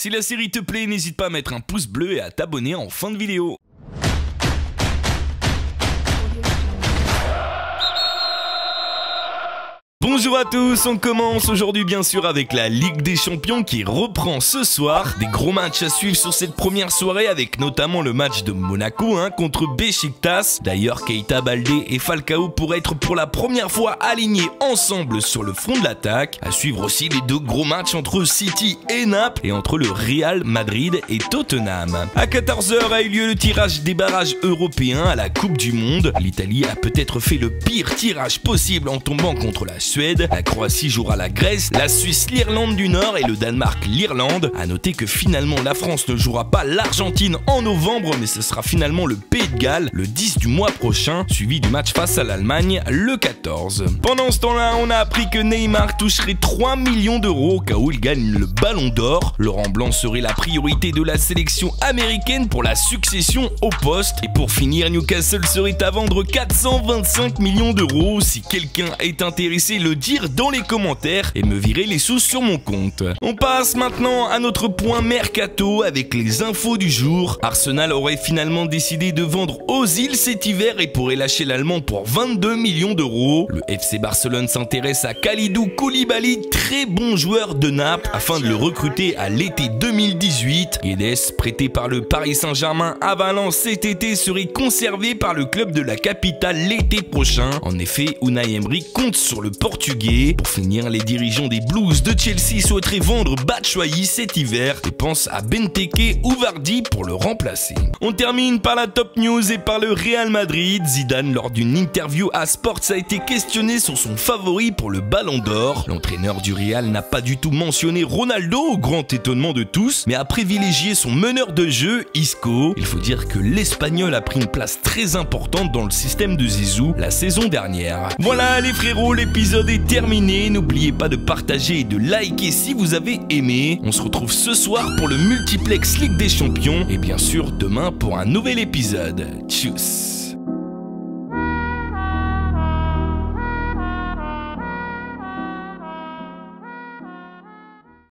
Si la série te plaît, n'hésite pas à mettre un pouce bleu et à t'abonner en fin de vidéo. Bonjour à tous, on commence aujourd'hui bien sûr avec la Ligue des Champions qui reprend ce soir. Des gros matchs à suivre sur cette première soirée avec notamment le match de Monaco hein, contre Besiktas. D'ailleurs Keita Baldé et Falcao pourraient être pour la première fois alignés ensemble sur le front de l'attaque. À suivre aussi les deux gros matchs entre City et Naples et entre le Real Madrid et Tottenham. À 14h a eu lieu le tirage des barrages européens à la Coupe du Monde. L'Italie a peut-être fait le pire tirage possible en tombant contre la La Croatie jouera la Grèce, la Suisse l'Irlande du Nord et le Danemark l'Irlande. A noter que finalement la France ne jouera pas l'Argentine en novembre mais ce sera finalement le Pays de Galles le 10 du mois prochain, suivi du match face à l'Allemagne le 14. Pendant ce temps-là, on a appris que Neymar toucherait 3 millions d'euros au cas où il gagne le Ballon d'Or. Laurent Blanc serait la priorité de la sélection américaine pour la succession au poste. Et pour finir, Newcastle serait à vendre 425 millions d'euros. Si quelqu'un est intéressé, le dire dans les commentaires et me virer les sous sur mon compte. On passe maintenant à notre point mercato avec les infos du jour. Arsenal aurait finalement décidé de vendre Ozil cet hiver et pourrait lâcher l'allemand pour 22 millions d'euros. Le FC Barcelone s'intéresse à Khalidou Koulibaly, très bon joueur de Naples, afin de le recruter à l'été 2018. Guedes, prêté par le Paris Saint-Germain à Valence cet été, serait conservé par le club de la capitale l'été prochain. En effet, Unai Emery compte sur le Pour finir, les dirigeants des Blues de Chelsea souhaiteraient vendre Batshuayi cet hiver et pensent à Benteke ou Vardy pour le remplacer. On termine par la top news et par le Real Madrid. Zidane, lors d'une interview à Sports, a été questionné sur son favori pour le Ballon d'Or. L'entraîneur du Real n'a pas du tout mentionné Ronaldo, au grand étonnement de tous, mais a privilégié son meneur de jeu, Isco. Il faut dire que l'Espagnol a pris une place très importante dans le système de Zizou la saison dernière. Voilà les frérots, l'épisode est terminé. N'oubliez pas de partager et de liker si vous avez aimé. On se retrouve ce soir pour le multiplex Ligue des Champions et bien sûr demain pour un nouvel épisode. Tchuss